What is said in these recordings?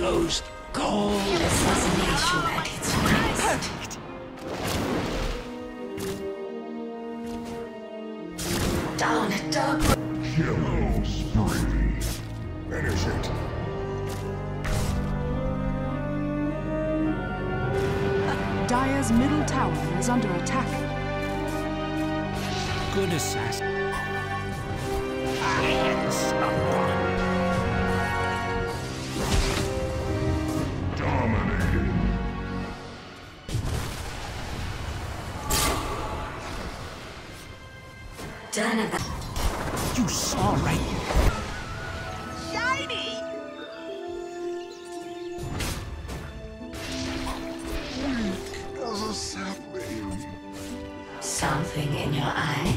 goes cold. Assassination at its finest. Down at dark. Killing spree. Finish it. Dire's middle tower is under attack. Good assassin. I am Dynamite. You saw right. Shiny! As a sapling. Something in your eye?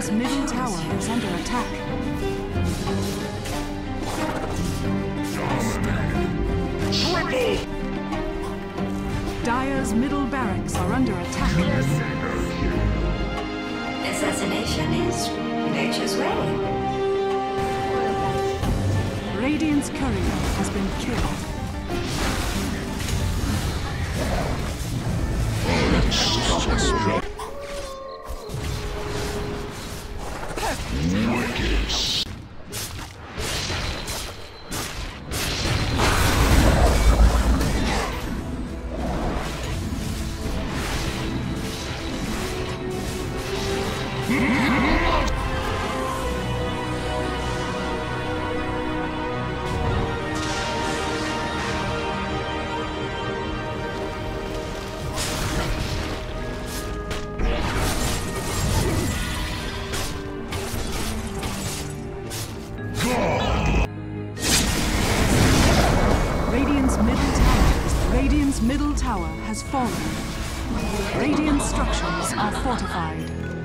Veiled middle tower is under attack. Dire's middle barracks are under attack. assassination is nature's way. Radiant's courier has been killed. Radiant's Radiant's middle Towers, Radiant's Middle tower has fallen. Radiant structures are fortified.